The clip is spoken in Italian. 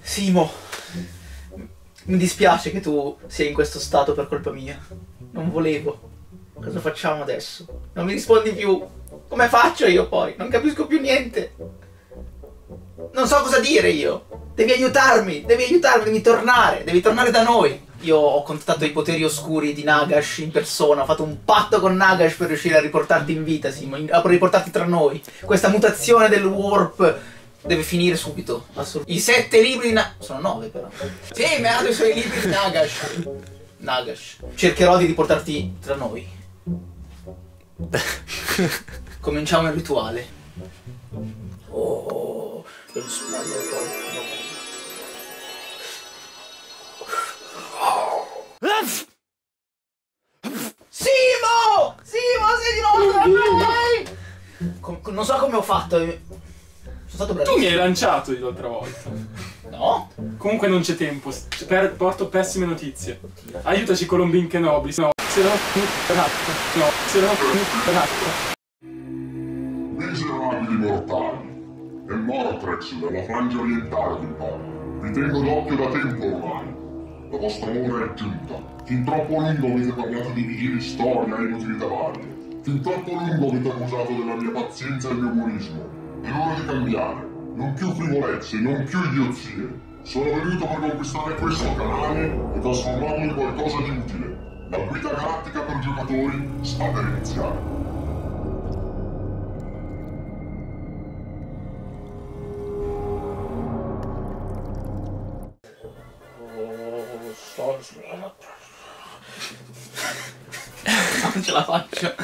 Simo, mi dispiace che tu sia in questo stato per colpa mia. Non volevo. Cosa facciamo adesso? Non mi rispondi più. Come faccio io poi? Non capisco più niente. Non so cosa dire io. Devi aiutarmi, devi aiutarmi, devi tornare, devi tornare da noi. Io ho contattato i poteri oscuri di Nagash in persona, ho fatto un patto con Nagash per riuscire a riportarti in vita, Simo, a riportarti tra noi. Questa mutazione del warp deve finire subito. I sette libri di Na- sono nove però. Sì, mi ha dato i suoi libri di Nagash. Nagash. Cercherò di riportarti tra noi. Cominciamo il rituale. Oh, il Simo! Simo, sei di nuovo con noi! Non so come ho fatto. Sono stato Tu mi bravissimo. hai lanciato io l'altra volta. No? Comunque non c'è tempo. c- per- porto pessime notizie. Aiutaci Colombin che nobili. No, se no. No, se no. Miserabili mortali, è Mortrex della frangia orientale del mondo. Vi tengo d'occhio da tempo ormai. La vostra ora è giunta. Fin troppo lungo avete parlato di vigili storia e inutilità varie. Fin troppo lungo avete abusato della mia pazienza e il mio buonismo. È ora di cambiare. Non più frivolezze, non più idiozie. Sono venuto per conquistare questo canale e trasformarlo in qualcosa di utile. La guida galattica per giocatori sta per iniziare. Non ce la faccio.